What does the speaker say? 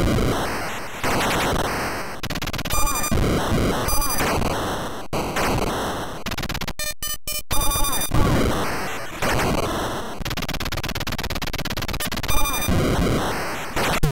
Fuck.